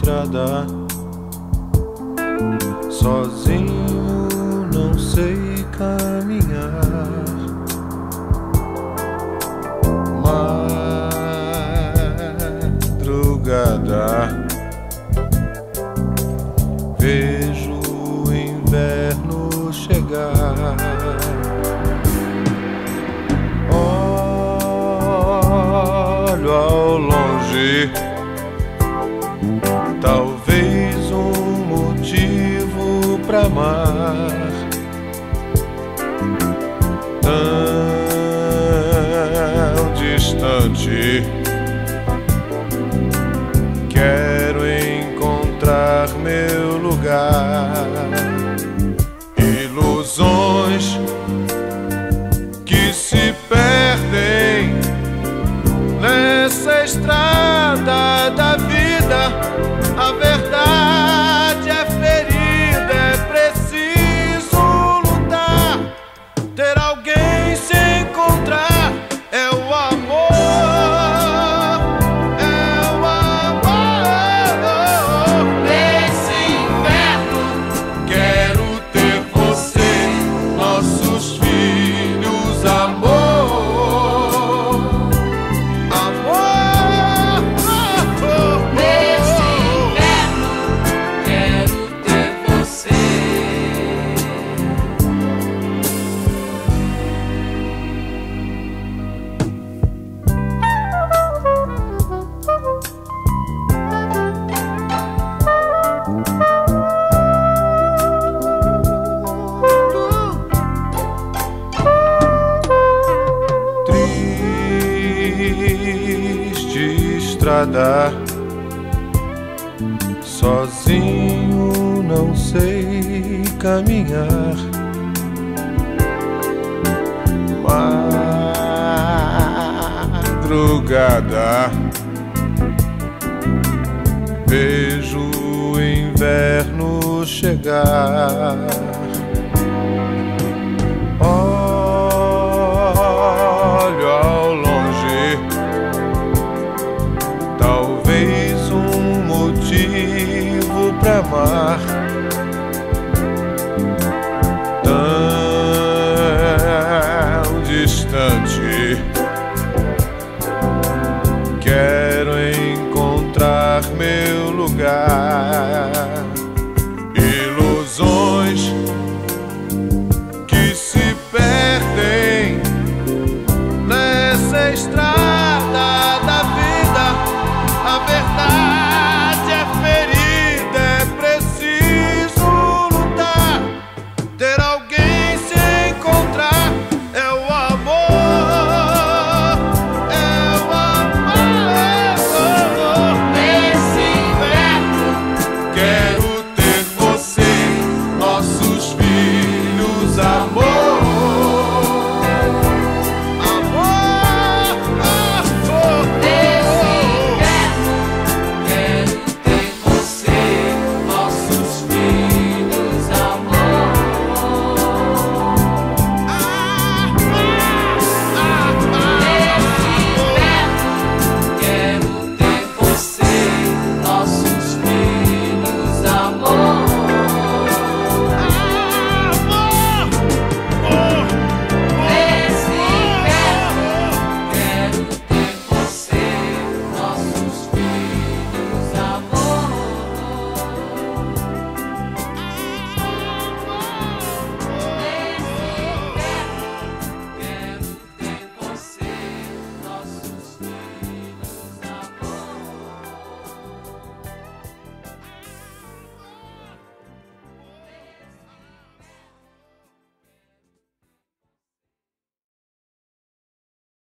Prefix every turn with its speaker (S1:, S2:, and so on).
S1: estrada. Sozinho não sei caminhar. Madrugada. Vejo o inverno chegar. Olho ao longe, talvez um motivo pra amar. Tão distante, quero encontrar meu lugar. Triste estrada, sozinho não sei caminhar. Madrugada, vejo o inverno chegar. Pra amar.